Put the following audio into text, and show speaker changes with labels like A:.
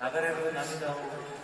A: 流れる涙を